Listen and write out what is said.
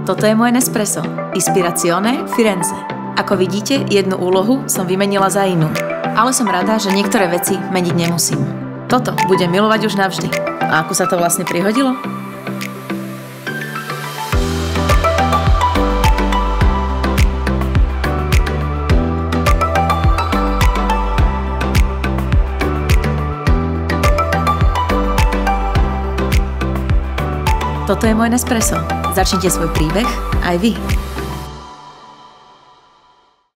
Toto je moje Nespresso. Ispirazione Firenze. Ako vidíte, jednu úlohu som vymenila za inú. Ale som rada, že niektoré veci meniť nemusím. Toto budem milovať už navždy. A ako sa to vlastne prihodilo? Toto je môj Nespresso. Začnite svoj príbeh aj vy.